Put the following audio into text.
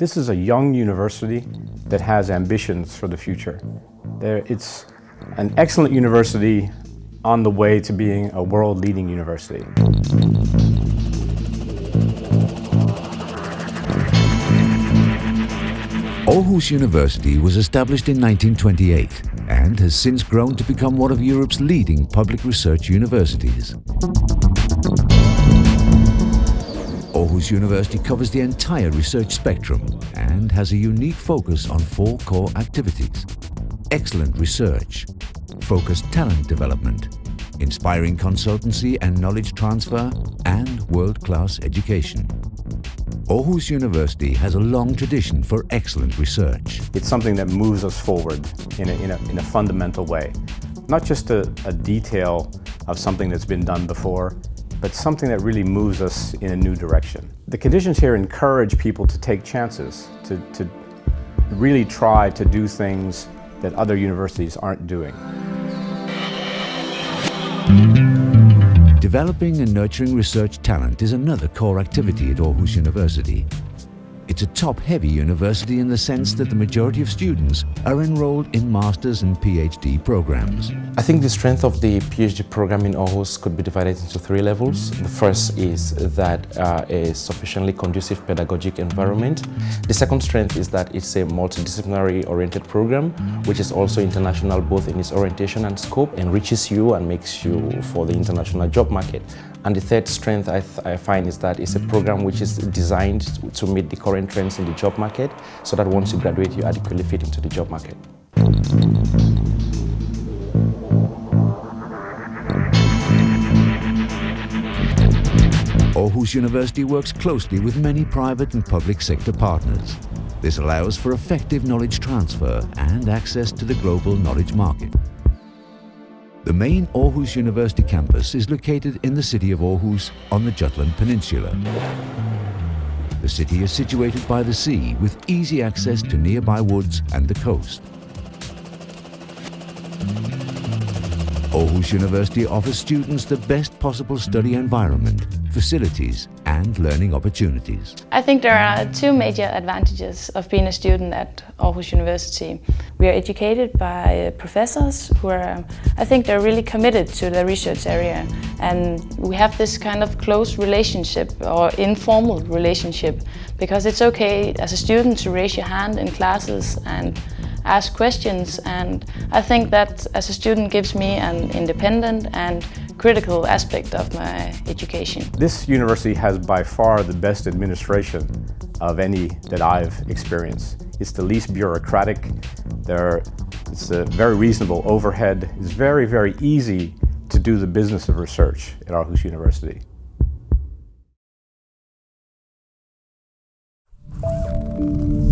This is a young university that has ambitions for the future. There, it's an excellent university on the way to being a world-leading university. Aarhus University was established in 1928 and has since grown to become one of Europe's leading public research universities. Aarhus University covers the entire research spectrum and has a unique focus on four core activities. Excellent research, focused talent development, inspiring consultancy and knowledge transfer, and world-class education. Aarhus University has a long tradition for excellent research. It's something that moves us forward in a, in a, in a fundamental way. Not just a, a detail of something that's been done before, but something that really moves us in a new direction. The conditions here encourage people to take chances, to, to really try to do things that other universities aren't doing. Developing and nurturing research talent is another core activity at Aarhus University. It's a top-heavy university in the sense that the majority of students are enrolled in master's and PhD programs. I think the strength of the PhD program in Aarhus could be divided into three levels. The first is that uh, a sufficiently conducive pedagogic environment. The second strength is that it's a multidisciplinary oriented program, which is also international both in its orientation and scope, enriches you and makes you for the international job market. And the third strength I, I, find is that it's a program which is designed to meet the current trends in the job market so that once you graduate, you adequately fit into the job market. Aarhus University works closely with many private and public sector partners. This allows for effective knowledge transfer and access to the global knowledge market. The main Aarhus University campus is located in the city of Aarhus on the Jutland Peninsula. The city is situated by the sea with easy access to nearby woods and the coast. Aarhus University offers students the best possible study environment, facilities and learning opportunities. I think there are two major advantages of being a student at Aarhus University. We are educated by professors who are, I think they're really committed to the research area and we have this kind of close relationship or informal relationship because it's okay as a student to raise your hand in classes and ask questions and I think that as a student gives me an independent and critical aspect of my education. This university has by far the best administration of any that I've experienced. It's the least bureaucratic, there, it's a very reasonable overhead, it's very, very easy to do the business of research at Aarhus University. Thank you.